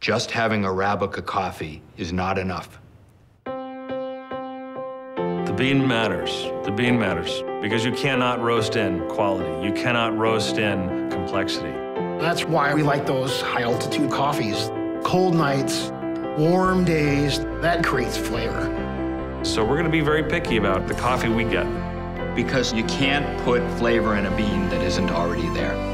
Just having Arabica coffee is not enough. The bean matters. The bean matters because you cannot roast in quality. You cannot roast in complexity. That's why we like those high altitude coffees. Cold nights, warm days, that creates flavor. So we're going to be very picky about the coffee we get. Because you can't put flavor in a bean that isn't already there.